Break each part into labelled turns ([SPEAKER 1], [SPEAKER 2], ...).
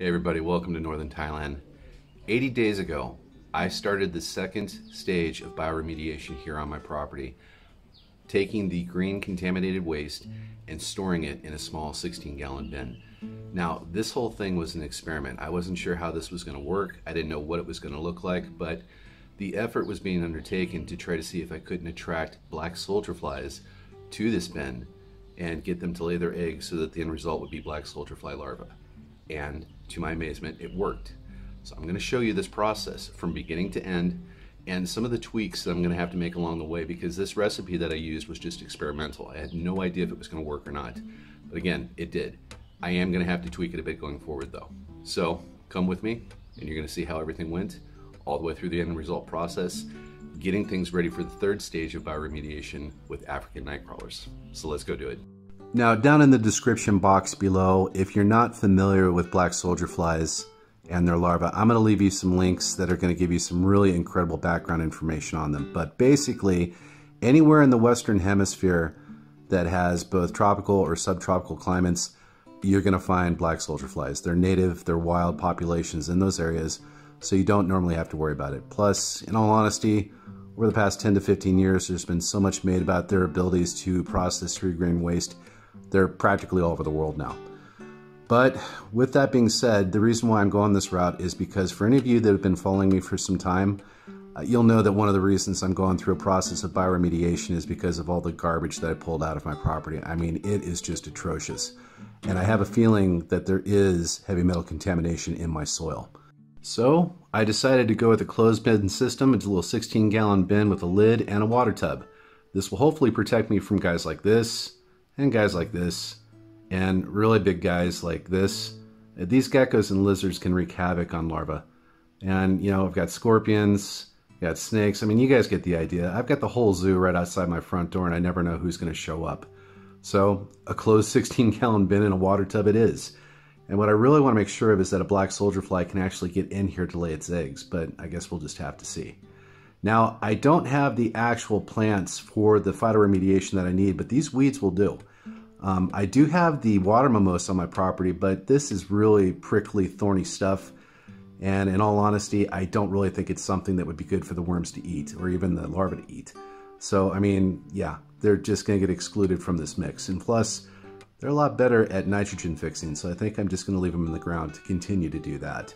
[SPEAKER 1] Hey everybody, welcome to Northern Thailand. 80 days ago, I started the second stage of bioremediation here on my property, taking the green contaminated waste and storing it in a small 16 gallon bin. Now, this whole thing was an experiment. I wasn't sure how this was going to work. I didn't know what it was going to look like, but the effort was being undertaken to try to see if I couldn't attract black soldier flies to this bin and get them to lay their eggs so that the end result would be black soldier fly larvae and to my amazement, it worked. So I'm going to show you this process from beginning to end and some of the tweaks that I'm going to have to make along the way because this recipe that I used was just experimental. I had no idea if it was going to work or not. But again, it did. I am going to have to tweak it a bit going forward though. So come with me and you're going to see how everything went all the way through the end result process, getting things ready for the third stage of bioremediation with African night crawlers. So let's go do it. Now, down in the description box below, if you're not familiar with black soldier flies and their larvae, I'm going to leave you some links that are going to give you some really incredible background information on them. But basically, anywhere in the Western Hemisphere that has both tropical or subtropical climates, you're going to find black soldier flies. They're native, they're wild populations in those areas, so you don't normally have to worry about it. Plus, in all honesty, over the past 10 to 15 years, there's been so much made about their abilities to process food grain waste they're practically all over the world now. But with that being said, the reason why I'm going this route is because for any of you that have been following me for some time, uh, you'll know that one of the reasons I'm going through a process of bioremediation is because of all the garbage that I pulled out of my property. I mean, it is just atrocious. And I have a feeling that there is heavy metal contamination in my soil. So I decided to go with a closed bin system. It's a little 16 gallon bin with a lid and a water tub. This will hopefully protect me from guys like this, and guys like this, and really big guys like this. Uh, these geckos and lizards can wreak havoc on larvae. And, you know, I've got scorpions, got snakes. I mean, you guys get the idea. I've got the whole zoo right outside my front door, and I never know who's going to show up. So, a closed 16 gallon bin in a water tub it is. And what I really want to make sure of is that a black soldier fly can actually get in here to lay its eggs, but I guess we'll just have to see. Now, I don't have the actual plants for the phytoremediation that I need, but these weeds will do. Um, I do have the water mimosa on my property, but this is really prickly, thorny stuff. And in all honesty, I don't really think it's something that would be good for the worms to eat or even the larvae to eat. So, I mean, yeah, they're just going to get excluded from this mix. And plus, they're a lot better at nitrogen fixing, so I think I'm just going to leave them in the ground to continue to do that.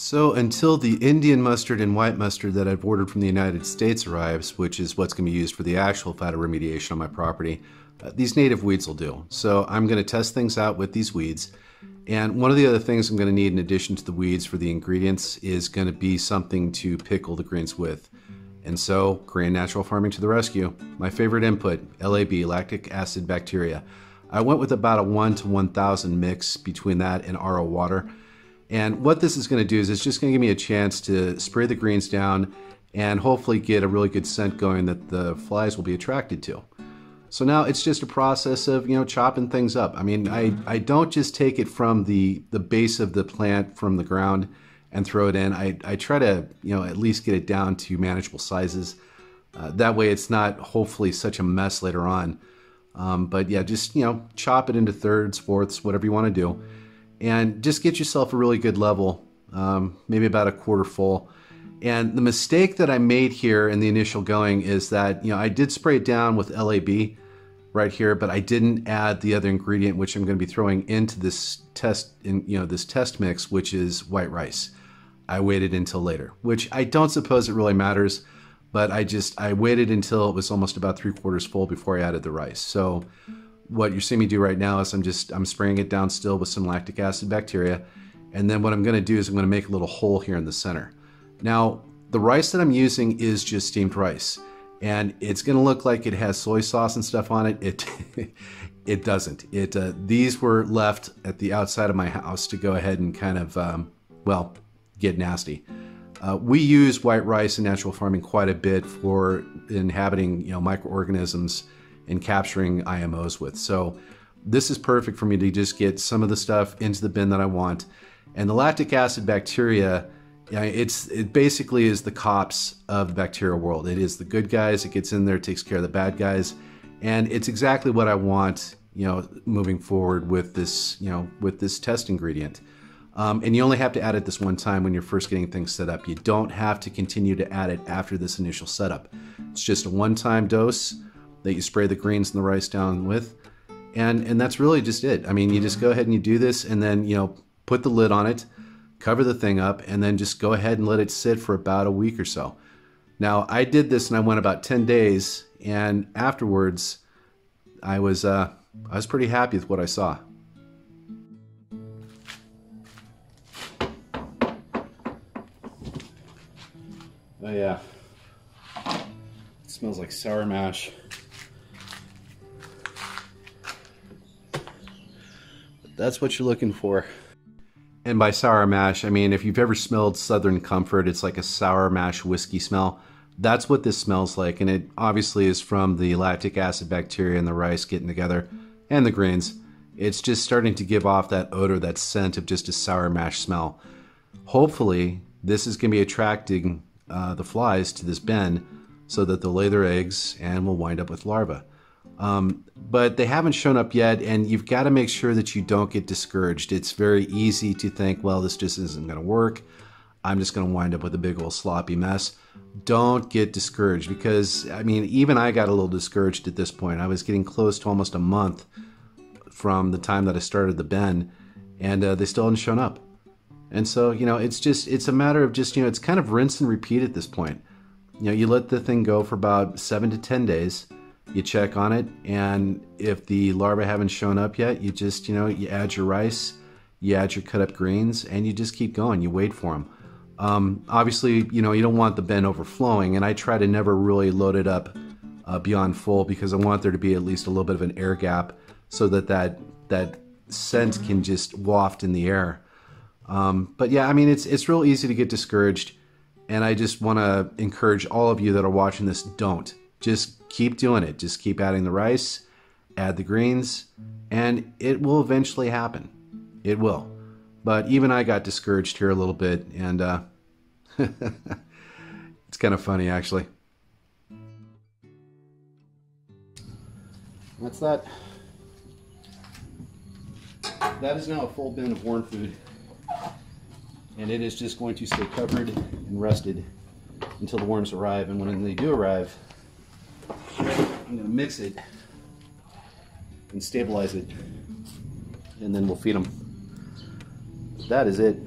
[SPEAKER 1] So until the Indian mustard and white mustard that I've ordered from the United States arrives, which is what's going to be used for the actual phytoremediation on my property, uh, these native weeds will do. So I'm going to test things out with these weeds. And one of the other things I'm going to need in addition to the weeds for the ingredients is going to be something to pickle the greens with. And so, Korean Natural Farming to the rescue. My favorite input, LAB, lactic acid bacteria. I went with about a 1 to 1000 mix between that and RO water. And what this is going to do is it's just going to give me a chance to spray the greens down and hopefully get a really good scent going that the flies will be attracted to. So now it's just a process of, you know, chopping things up. I mean, I, I don't just take it from the, the base of the plant from the ground and throw it in. I, I try to, you know, at least get it down to manageable sizes. Uh, that way it's not hopefully such a mess later on. Um, but yeah, just, you know, chop it into thirds, fourths, whatever you want to do. And just get yourself a really good level, um, maybe about a quarter full. And the mistake that I made here in the initial going is that, you know, I did spray it down with LAB right here, but I didn't add the other ingredient, which I'm going to be throwing into this test, in, you know, this test mix, which is white rice. I waited until later, which I don't suppose it really matters, but I just, I waited until it was almost about three quarters full before I added the rice. So what you're seeing me do right now is I'm just, I'm spraying it down still with some lactic acid bacteria. And then what I'm going to do is I'm going to make a little hole here in the center. Now, the rice that I'm using is just steamed rice, and it's going to look like it has soy sauce and stuff on it. It it doesn't. It uh, these were left at the outside of my house to go ahead and kind of um, well get nasty. Uh, we use white rice in natural farming quite a bit for inhabiting you know microorganisms and capturing IMOs with. So this is perfect for me to just get some of the stuff into the bin that I want. And the lactic acid bacteria it's it basically is the cops of the bacterial world. It is the good guys. It gets in there, takes care of the bad guys, and it's exactly what I want. you know, moving forward with this, you know, with this test ingredient. Um, and you only have to add it this one time when you're first getting things set up. You don't have to continue to add it after this initial setup. It's just a one-time dose that you spray the greens and the rice down with. And, and that's really just it. I mean, you just go ahead and you do this and then, you know, put the lid on it, cover the thing up, and then just go ahead and let it sit for about a week or so. Now, I did this and I went about 10 days, and afterwards, I was, uh, I was pretty happy with what I saw. Oh yeah, it smells like sour mash. That's what you're looking for. And by sour mash, I mean if you've ever smelled Southern Comfort, it's like a sour mash whiskey smell. That's what this smells like, and it obviously is from the lactic acid bacteria in the rice getting together and the grains. It's just starting to give off that odor, that scent of just a sour mash smell. Hopefully, this is going to be attracting uh, the flies to this bin so that they'll lay their eggs and will wind up with larvae. Um, but they haven't shown up yet, and you've got to make sure that you don't get discouraged. It's very easy to think, well, this just isn't going to work. I'm just going to wind up with a big old sloppy mess. Don't get discouraged because, I mean, even I got a little discouraged at this point. I was getting close to almost a month from the time that I started the bin, and uh, they still hadn't shown up. And so, you know, it's just, it's a matter of just, you know, it's kind of rinse and repeat at this point. You know, you let the thing go for about seven to 10 days you check on it and if the larvae haven't shown up yet you just you know you add your rice you add your cut up greens and you just keep going. You wait for them um, obviously you know you don't want the bin overflowing and i try to never really load it up uh, beyond full because i want there to be at least a little bit of an air gap so that that that scent can just waft in the air. Um, but yeah i mean it's it's real easy to get discouraged and i just want to encourage all of you that are watching this don't just keep doing it. Just keep adding the rice, add the greens, and it will eventually happen. It will. But even I got discouraged here a little bit, and uh, it's kind of funny actually. That's that. That is now a full bin of worm food. And it is just going to stay covered and rested until the worms arrive. And when they do arrive, I'm to mix it and stabilize it, and then we'll feed them. That is it.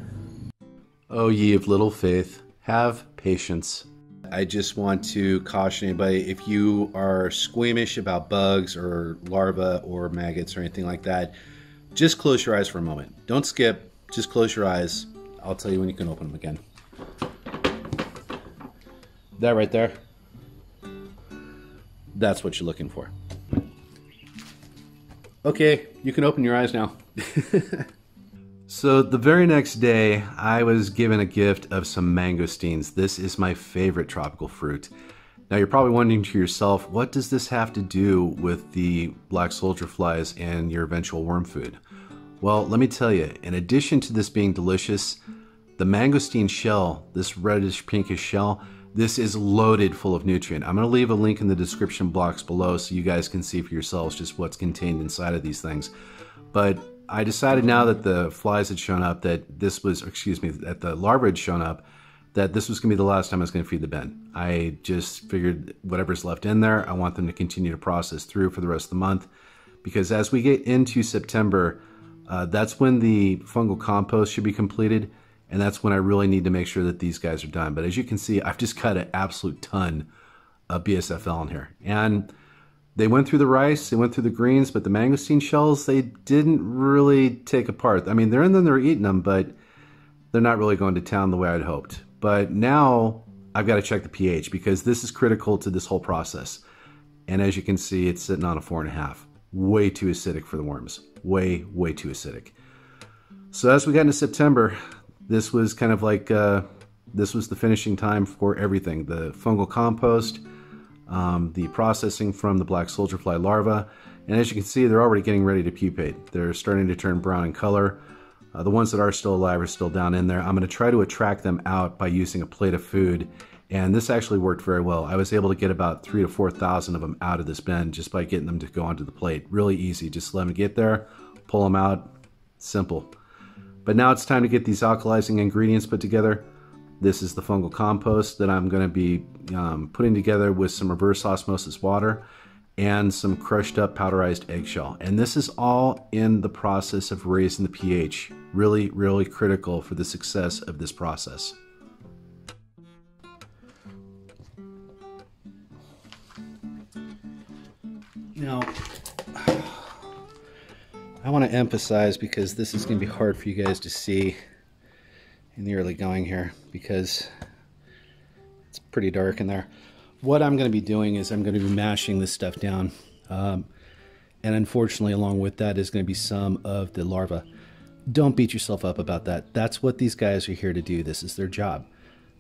[SPEAKER 1] Oh, ye of little faith, have patience. I just want to caution anybody if you are squeamish about bugs or larvae or maggots or anything like that, just close your eyes for a moment. Don't skip, just close your eyes. I'll tell you when you can open them again. That right there, that's what you're looking for. Okay, you can open your eyes now. so the very next day, I was given a gift of some mangosteens. This is my favorite tropical fruit. Now you're probably wondering to yourself, what does this have to do with the black soldier flies and your eventual worm food? Well, let me tell you, in addition to this being delicious, the mangosteen shell, this reddish pinkish shell, this is loaded full of nutrient. I'm going to leave a link in the description box below so you guys can see for yourselves just what's contained inside of these things. But I decided now that the flies had shown up that this was, excuse me, that the larvae had shown up, that this was going to be the last time I was going to feed the bin. I just figured whatever's left in there, I want them to continue to process through for the rest of the month. Because as we get into September, uh, that's when the fungal compost should be completed and that's when I really need to make sure that these guys are done. But as you can see, I've just got an absolute ton of BSFL in here. And they went through the rice, they went through the greens, but the mangosteen shells, they didn't really take apart. I mean, they're in them, they're eating them, but they're not really going to town the way I'd hoped. But now I've got to check the pH because this is critical to this whole process. And as you can see, it's sitting on a four and a half. Way too acidic for the worms. Way, way too acidic. So as we got into September, this was kind of like uh, this was the finishing time for everything the fungal compost um, the processing from the black soldier fly larva and as you can see they're already getting ready to pupate they're starting to turn brown in color uh, the ones that are still alive are still down in there I'm going to try to attract them out by using a plate of food
[SPEAKER 2] And this actually worked very well. I was able to get about three to 4,000 of them out of this bin just by getting them to go onto the plate. Really easy. Just let them get there, pull them out. Simple. But now it's time to get these alkalizing ingredients put together. This is the fungal compost that I'm going to be um, putting together with some reverse osmosis water and some crushed up powderized eggshell. And this is all in the process of raising the pH. Really, really critical for the success of this process. Now, I want to emphasize because this is going to be hard for you guys to see in the early going here because it's pretty dark in there. What I'm going to be doing is I'm going to be mashing this stuff down. Um, and unfortunately, along with that is going to be some of the larva. Don't beat yourself up about that. That's what these guys are here to do. This is their job.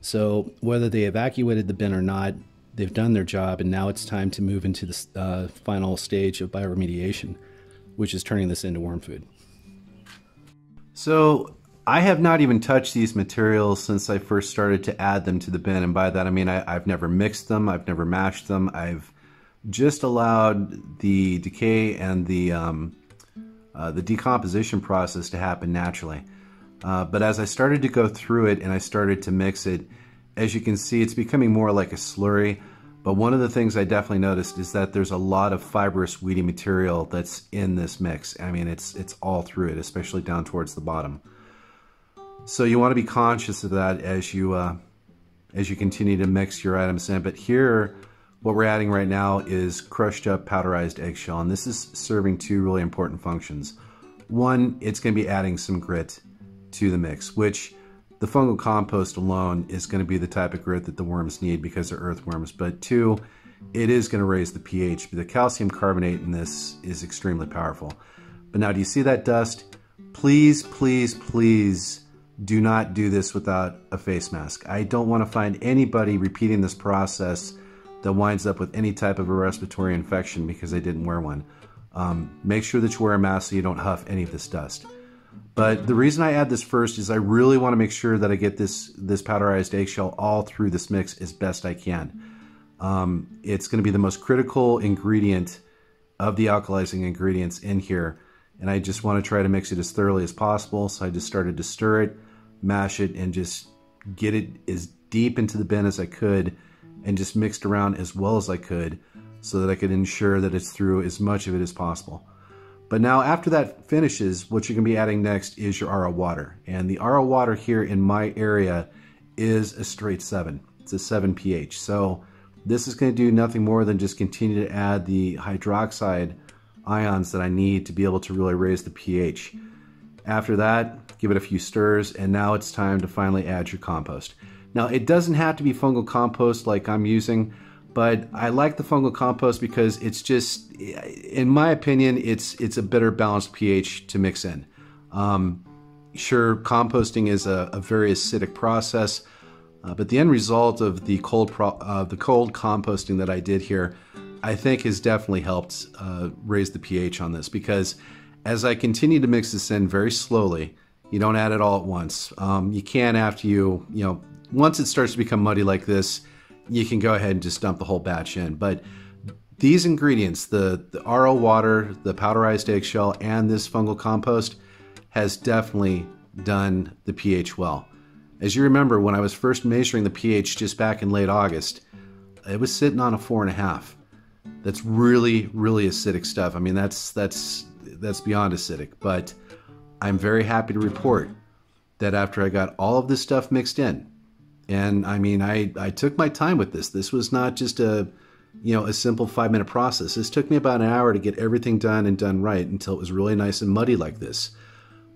[SPEAKER 2] So whether they evacuated the bin or not, they've done their job, and now it's time to move into the uh, final stage of bioremediation, which is turning this into worm food. So I have not even touched these materials since I first started to add them to the bin, and by that I mean I, have never mixed them, I've never mashed them, I've just allowed the decay and the um, uh, the decomposition process to happen naturally. Uh, but as I started to go through it and I started to mix it, as you can see, it's becoming more like a slurry. But one of the things I definitely noticed is that there's a lot of fibrous weedy material that's in this mix. I mean, it's it's all through it, especially down towards the bottom. So you want to be conscious of that as you uh, as you continue to mix your items in. But here, what we're adding right now is crushed up powderized eggshell, and this is serving two really important functions. One, it's going to be adding some grit to the mix, which the fungal compost alone is going to be the type of grit that the worms need because they're earthworms. But two, it is going to raise the pH. The calcium carbonate in this is extremely powerful. But now, do you see that dust? Please, please, please do not do this without a face mask. I don't want to find anybody repeating this process that winds up with any type of a respiratory infection because they didn't wear one. Um, make sure that you wear a mask so you don't huff any of this dust. But the reason I add this first is I really want to make sure that I get this, this powderized eggshell all through this mix as best I can. Um, it's going to be the most critical ingredient of the alkalizing ingredients in here. And I just want to try to mix it as thoroughly as possible. So I just started to stir it, mash it, and just get it as deep into the bin as I could and just mixed around as well as I could so that I could ensure that it's through as much of it as possible. But now after that finishes, what you're gonna be adding next is your RO water. And the RO water here in my area is a straight seven. It's a seven pH. So this is gonna do nothing more than just continue to add the hydroxide ions that I need to be able to really raise the pH. After that, give it a few stirs, and now it's time to finally add your compost. Now, it doesn't have to be fungal compost like I'm using but I like the fungal compost because it's just, in my opinion, it's it's a better balanced pH to mix in. Um, sure, composting is a, a very acidic process, uh, but the end result of the cold pro, uh, the cold composting that I did here, I think has definitely helped uh, raise the pH on this because as I continue to mix this in very slowly, you don't add it all at once. Um, you can after you, you know, once it starts to become muddy like this, you can go ahead and just dump the whole batch in. But these ingredients, the, the RO water, the powderized eggshell, and this fungal compost has definitely done the pH well. As you remember, when I was first measuring the pH just back in late August, it was sitting on a four and a half. That's really, really acidic stuff. I mean, that's that's that's beyond acidic. But I'm very happy to report that after I got all of this stuff mixed in, and I mean, I, I took my time with this. This was not just a, you know, a simple five minute process. This took me about an hour to get everything done and done right until it was really nice and muddy like this.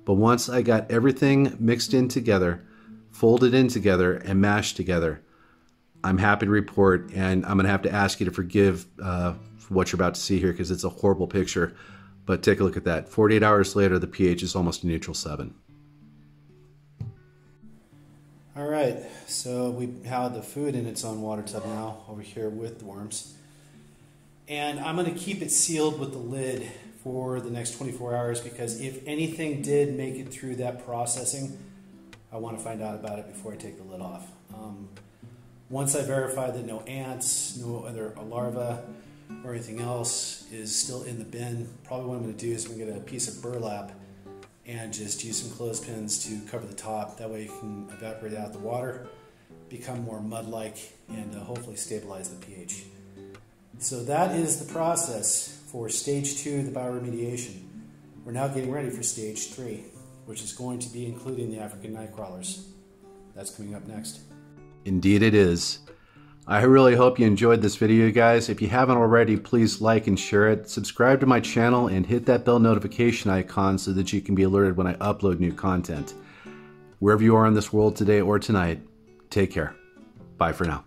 [SPEAKER 2] But once I got everything mixed in together, folded in together, and mashed together, I'm happy to report, and I'm going to have to ask you to forgive uh, what you're about to see here because it's a horrible picture. But take a look at that. 48 hours later, the pH is almost a neutral 7. All right, so we have the food in its own water tub now over here with the worms. And I'm going to keep it sealed with the lid for the next 24 hours because if anything did make it through that processing, I want to find out about it before I take the lid off. Um,
[SPEAKER 3] Once I verify that no ants, no other larvae, or anything else is still in the bin, probably what I'm to do is I'm to get a piece of burlap and just use some clothespins to cover the top. That way you can evaporate out the water, become more mud-like, and uh, hopefully stabilize the pH. So that is the process for stage two, of the bioremediation. We're now getting ready for stage three, which is going to be including the African night crawlers. That's coming up next.
[SPEAKER 2] Indeed it is. I really hope you enjoyed this video, guys. If you haven't already, please like and share it. Subscribe to my channel and hit that bell notification icon so that you can be alerted when I upload new content. Wherever you are in this world today or tonight, take care. Bye for now.